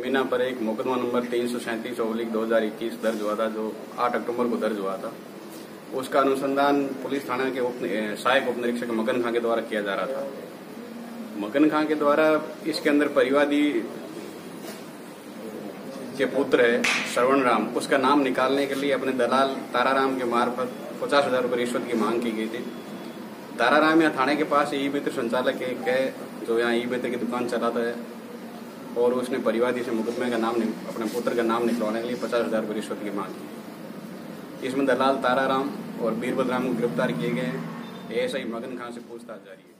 मीना पर एक मुकदमा नंबर तीन सौ सैंतीस ओब्लिक दो हज़ार इक्कीस दर्ज हुआ था, जो आठ अक्टूबर को दर्ज हुआ था। उसका अनुसंधान पुलिस थाना के उप सहायक उप निरीक्षक मगन खां के द्वारा किया जा रहा था। मगन खां के द्वारा इसके अंदर परिवादी के पुत्र है, श्रवण राम। उसका नाम निकालने के लिए अपने दलाल ताराराम के मार्फत पचास हज़ार रुपये रिश्वत की मांग की गई थी। ताराराम यहाँ थाने के पास ई मित्र संचालक एक है, जो यहाँ ई मित्र की दुकान चलाता है। और उसने परिवार से मुकदमे का नाम अपने पुत्र का नाम निकलवाने के लिए पचास हज़ार रुपये रिश्वत की मांग की। इसमें दलाल ताराराम और बीरबल राम को गिरफ़्तार किए गए हैं। ही मगन खान से पूछताछ जारी है।